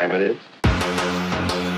Time it is?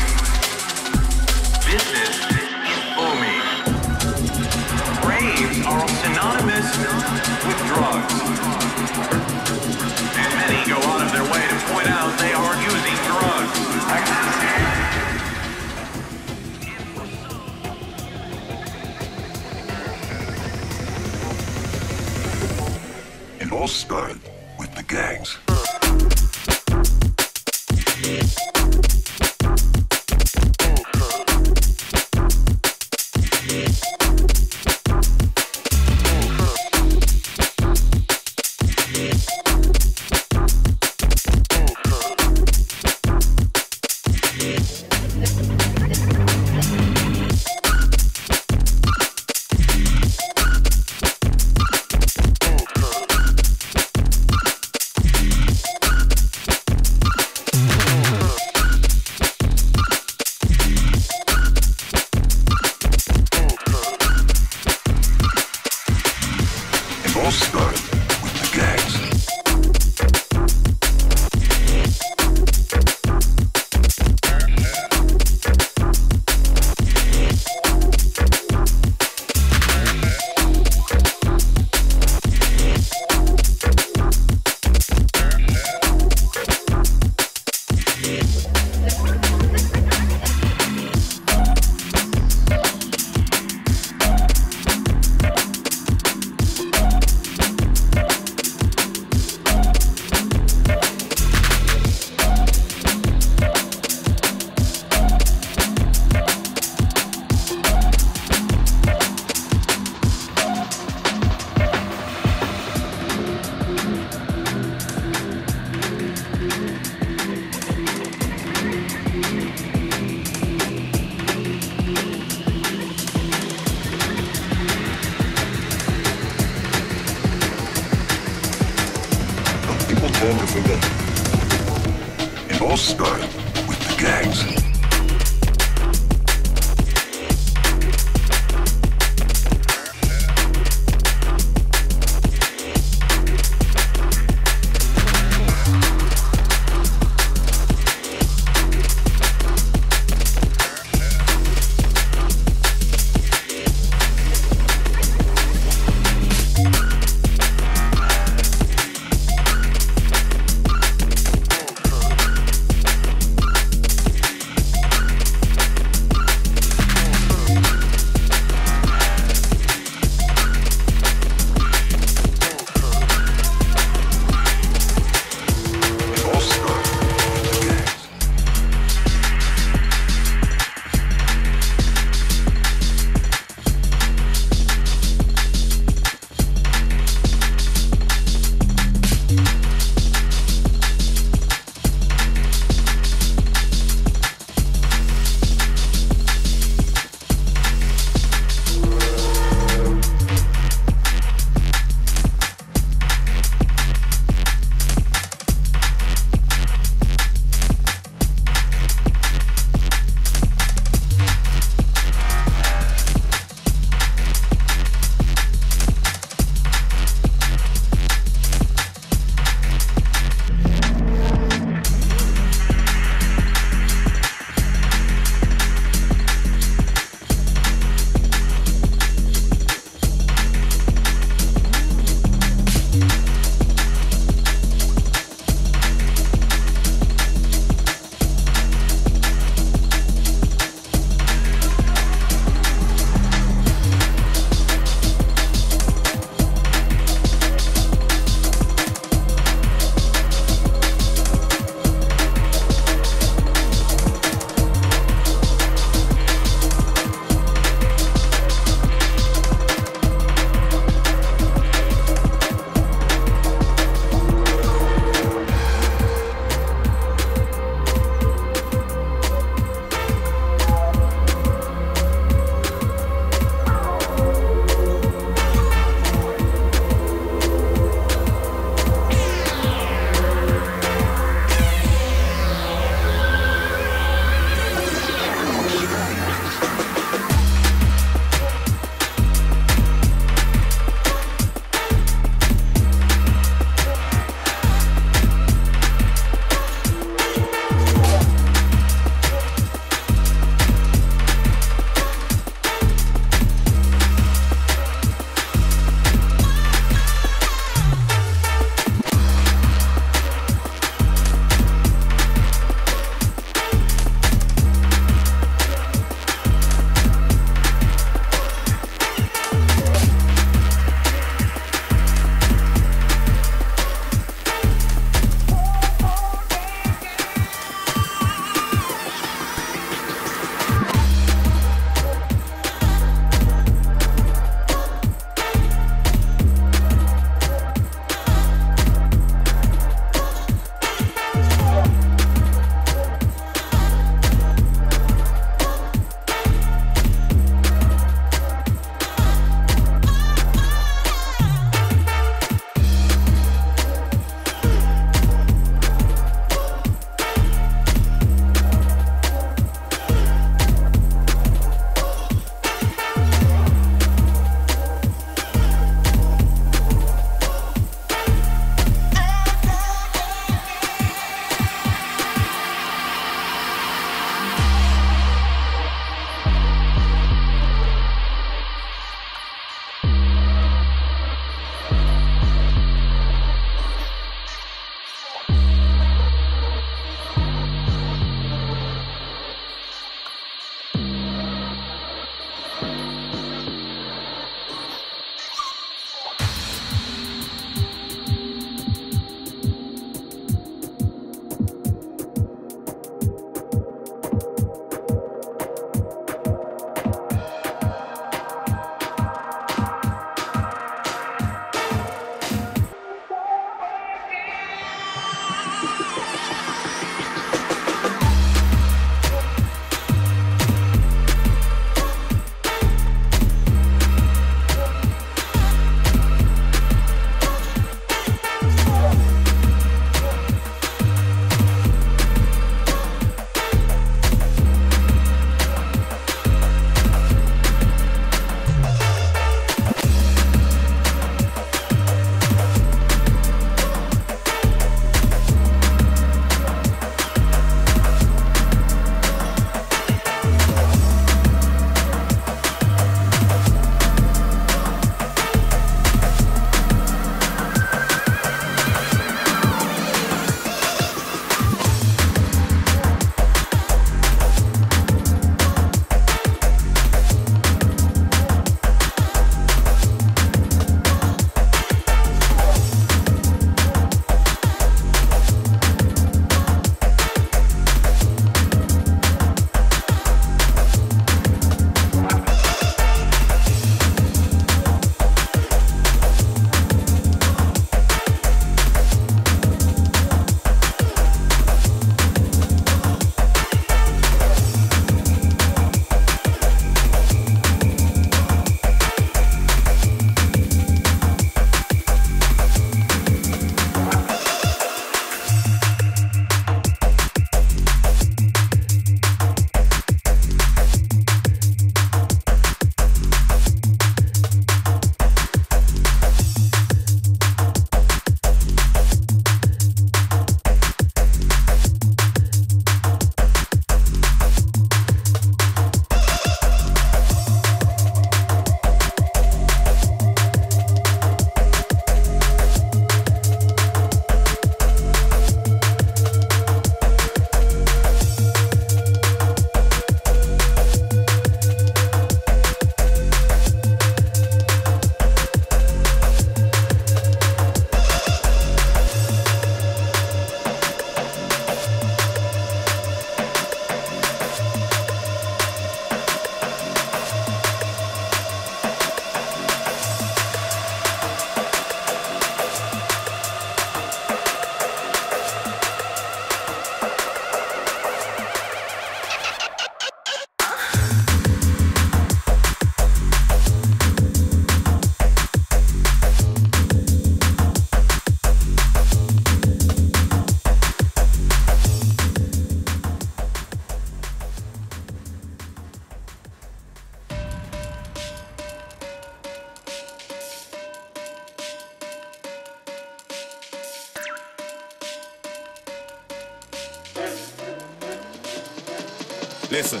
Listen,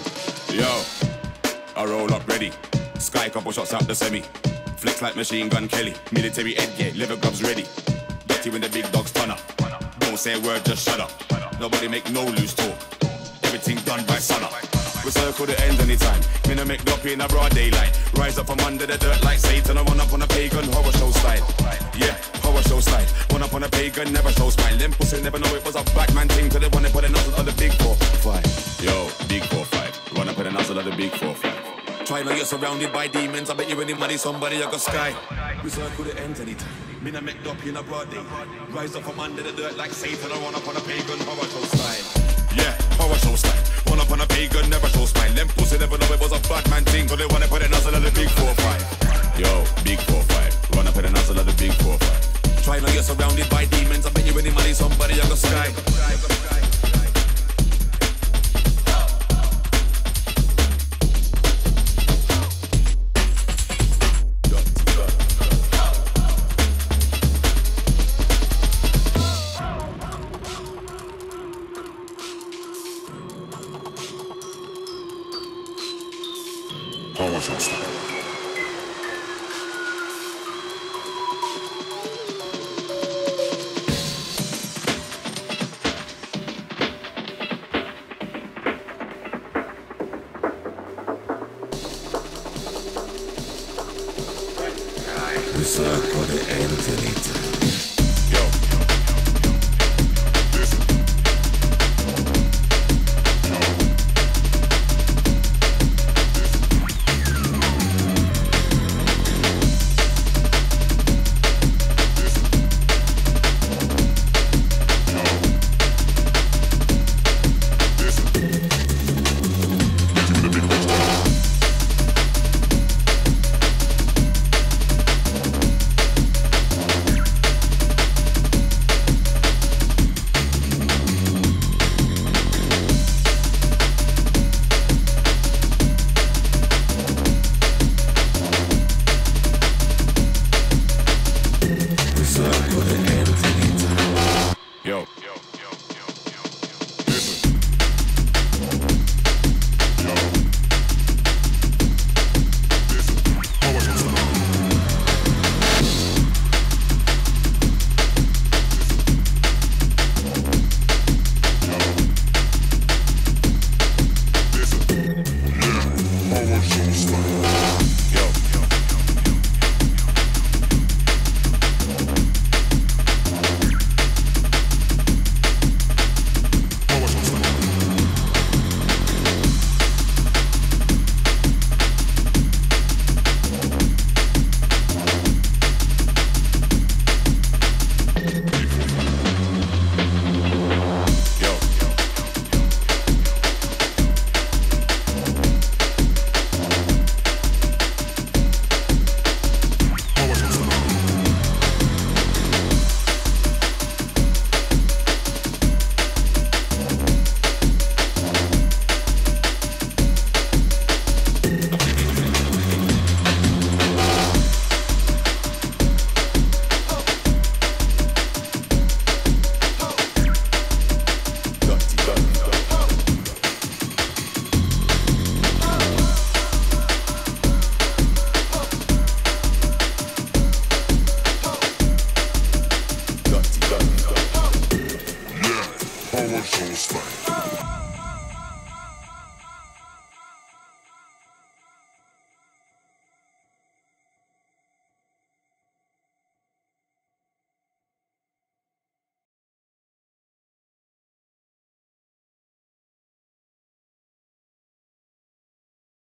yo, I roll up ready. Sky couple shots out the semi. Flex like machine gun Kelly. Military head, yeah, liver gloves ready. Dirty when the big dogs turn up. Don't say a word, just shut up. Nobody make no loose talk. Everything done by sunup. We circle the ends anytime. Me no make up in a broad daylight. Rise up from under the dirt like Satan. I run up on a pagan horror show style. Yeah, horror show style. Run up on a pagan, never show smile. Them pussy never know it was a black man thing. Till they wanna put a nozzle on the big four five. Yo, big four five. Run up put a nozzle of the big four five. Try now you're surrounded by demons. I bet you any money somebody you got sky. We circle the ends anytime. Me no make up in a broad day. Rise up from under the dirt like Satan. I run up on a pagan horror show style. Yeah, power show style. Run up on a pagan, never show smile. Them pussy never know it was a bad man thing. Till they wanna put a nozzle of the big four five. Yo, big four five. Run up with a nozzle of the big four five. Try now you're surrounded by demons. I bet you any money somebody you got sky.